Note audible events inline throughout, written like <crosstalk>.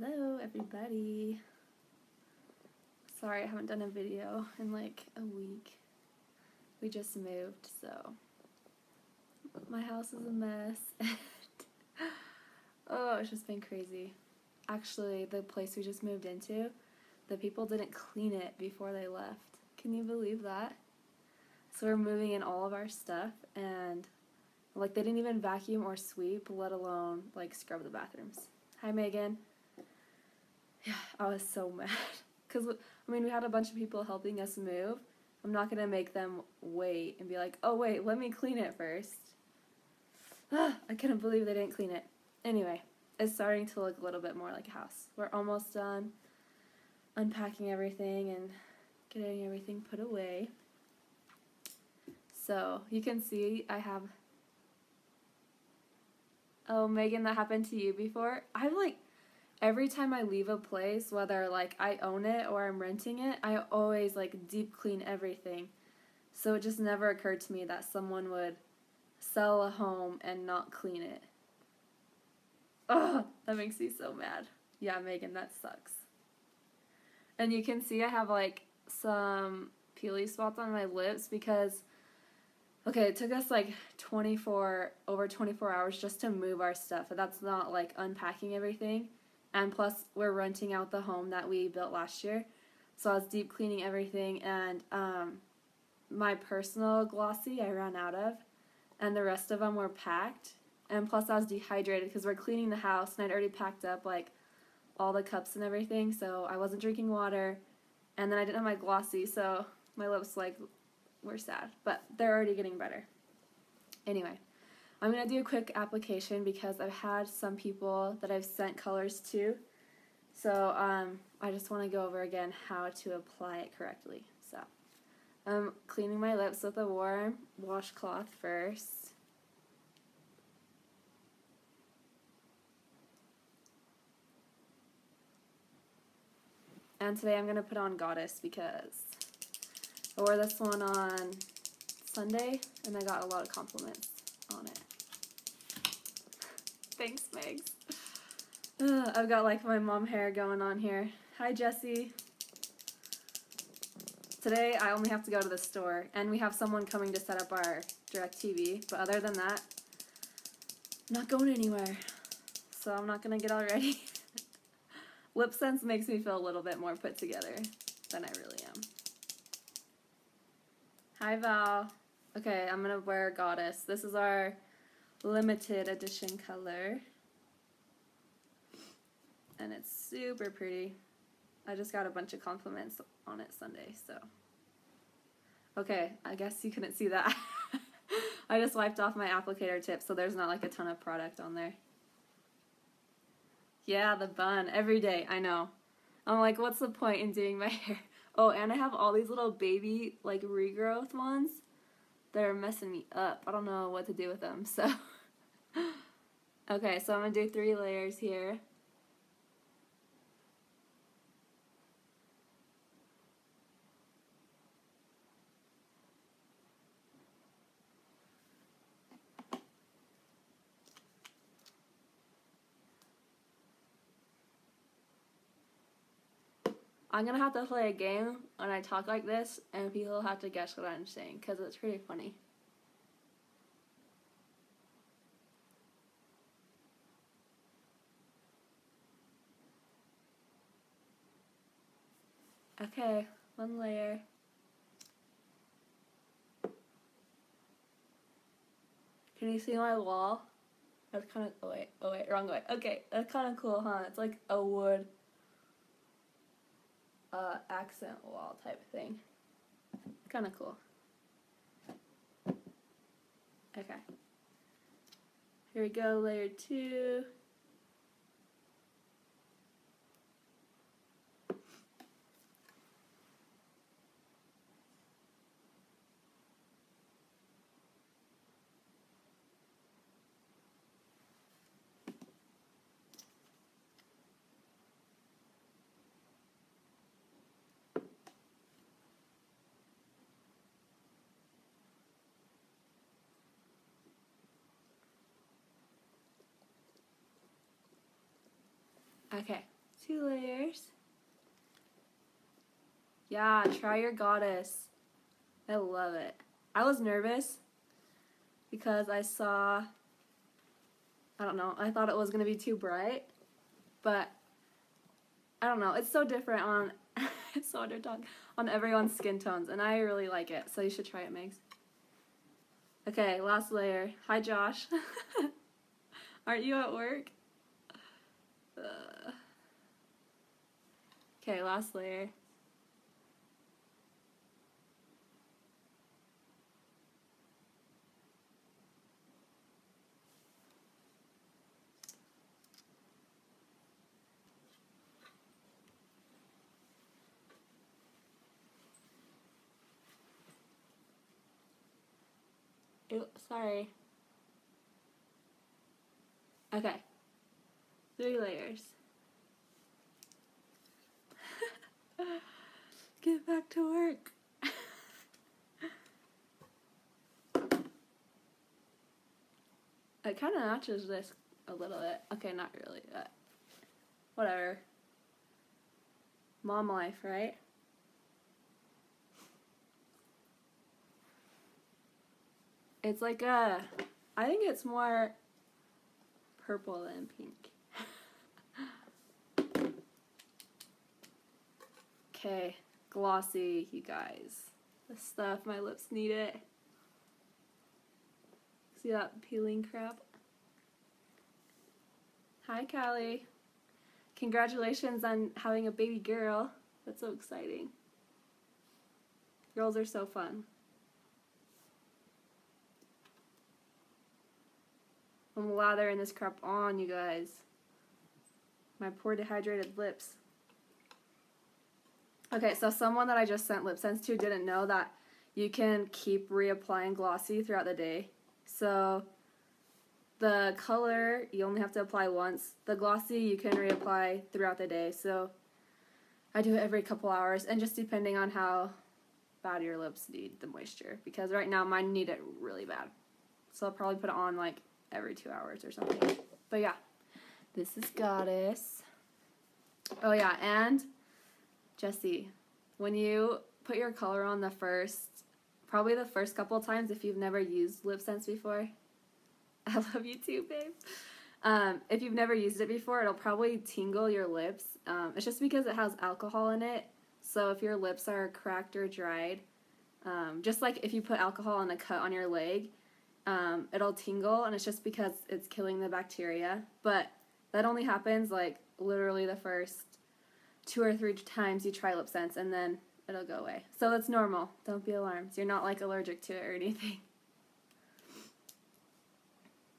Hello, everybody. Sorry, I haven't done a video in like a week. We just moved, so my house is a mess. <laughs> oh, it's just been crazy. Actually, the place we just moved into, the people didn't clean it before they left. Can you believe that? So we're moving in all of our stuff and like they didn't even vacuum or sweep, let alone like scrub the bathrooms. Hi Megan. Yeah, <sighs> I was so <laughs> mad cuz I mean, we had a bunch of people helping us move. I'm not going to make them wait and be like, "Oh, wait, let me clean it first. <sighs> I couldn't believe they didn't clean it. Anyway, it's starting to look a little bit more like a house. We're almost done unpacking everything and getting everything put away. So you can see I have. Oh, Megan, that happened to you before? I've like every time I leave a place, whether like I own it or I'm renting it, I always like deep clean everything. So it just never occurred to me that someone would sell a home and not clean it. Oh, that makes me so mad. Yeah, Megan, that sucks. And you can see I have like some peely spots on my lips because okay, it took us like 24 over 24 hours just to move our stuff. But that's not like unpacking everything. And plus we're renting out the home that we built last year. So I was deep cleaning everything and um, my personal glossy I ran out of and the rest of them were packed. And plus I was dehydrated because we're cleaning the house and I'd already packed up like all the cups and everything, so I wasn't drinking water. And then I didn't have my glossy, so my lips like were sad, but they're already getting better. Anyway, I'm gonna do a quick application because I've had some people that I've sent colors to, so um, I just want to go over again how to apply it correctly. So I'm cleaning my lips with a warm washcloth first. And today I'm going to put on Goddess because I wore this one on Sunday and I got a lot of compliments on it. Thanks, Megs. Ugh, I've got like my mom hair going on here. Hi, Jesse. Today I only have to go to the store and we have someone coming to set up our DirecTV, but other than that, I'm not going anywhere. So I'm not going to get all ready. <laughs> LipSense makes me feel a little bit more put together than I really am. Hi Val. Okay, I'm gonna wear Goddess. This is our limited edition color. And it's super pretty. I just got a bunch of compliments on it Sunday, so. Okay, I guess you couldn't see that. <laughs> I just wiped off my applicator tip, so there's not like a ton of product on there. Yeah, the bun every day. I know. I'm like, what's the point in doing my <laughs> hair? Oh, and I have all these little baby like regrowth ones that are messing me up. I don't know what to do with them. So, <laughs> okay, so I'm gonna do three layers here. I'm gonna have to play a game when I talk like this, and people have to guess what I'm saying because it's pretty funny. Okay, one layer. Can you see my wall? That's kind of, oh wait, oh wait, wrong way. Okay, that's kind of cool, huh? It's like a wood uh, accent wall type thing. Kind of cool. Okay. Here we go, layer two. Okay, Two layers. Yeah, try your goddess. I love it. I was nervous because I saw, I don't know, I thought it was going to be too bright, but I don't know, it's so different on, <laughs> it's so underdog, on everyone's skin tones, and I really like it, so you should try it, Megs. Okay, last layer. Hi, Josh. <laughs> Aren't you at work? Okay, last layer. Ooh, sorry. Okay. Three layers. <laughs> Get back to work. it kind of matches this a little bit. Okay, not really, but whatever. Mom life, right? It's like a, I think it's more purple than pink. Okay, glossy, you guys. This stuff, my lips need it. See that peeling crap? Hi, Callie. Congratulations on having a baby girl. That's so exciting. Girls are so fun. I'm lathering this crap on, you guys. My poor dehydrated lips. Okay, so someone that I just sent LipSense to didn't know that you can keep reapplying glossy throughout the day. So the color, you only have to apply once. The glossy, you can reapply throughout the day. So I do it every couple hours and just depending on how bad your lips need the moisture. Because right now mine need it really bad. So I'll probably put it on like every two hours or something. But yeah, this is Goddess. Oh yeah, and Jesse, when you put your color on the first, probably the first couple times if you've never used LipSense before, <laughs> I love you too, babe. Um, if you've never used it before, it'll probably tingle your lips. Um, it's just because it has alcohol in it. So if your lips are cracked or dried, um, just like if you put alcohol on a cut on your leg, um, it'll tingle, and it's just because it's killing the bacteria. But that only happens like literally the first two or three times you try LipSense, and then it'll go away. So that's normal. Don't be alarmed. You're not like allergic to it or anything. <laughs>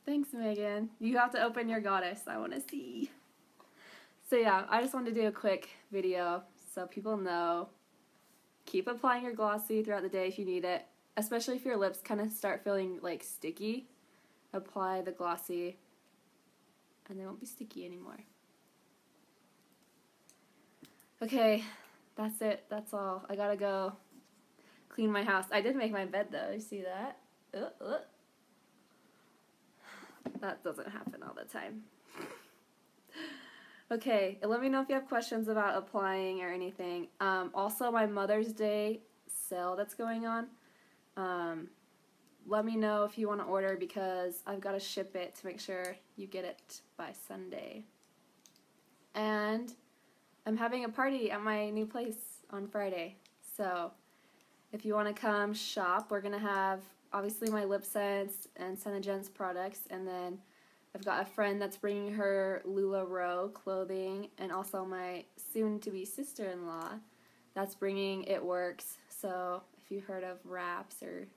Thanks, Megan. You have to open your goddess. I want to see. So yeah, I just wanted to do a quick video so people know. Keep applying your glossy throughout the day if you need it especially if your lips kind of start feeling like sticky, apply the glossy and they won't be sticky anymore. Okay, that's it. That's all. I gotta go clean my house. I did make my bed though. You see that? Uh, uh. That doesn't happen all the time. <laughs> Okay, let me know if you have questions about applying or anything. Um, also, my Mother's Day sale that's going on. Um, let me know if you want to order because I've got to ship it to make sure you get it by Sunday. And I'm having a party at my new place on Friday. So if you want to come shop, we're going to have obviously my LipSense and SeneGence products. And then I've got a friend that's bringing her LuLaRoe clothing and also my soon to be sister in law that's bringing It Works. So if you heard of wraps or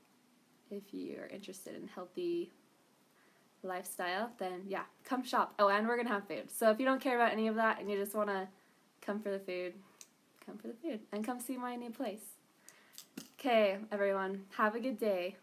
if you're interested in healthy lifestyle, then yeah, come shop. Oh, and we're gonna have food. So if you don't care about any of that and you just wanna come for the food, come for the food and come see my new place. Okay, everyone, have a good day.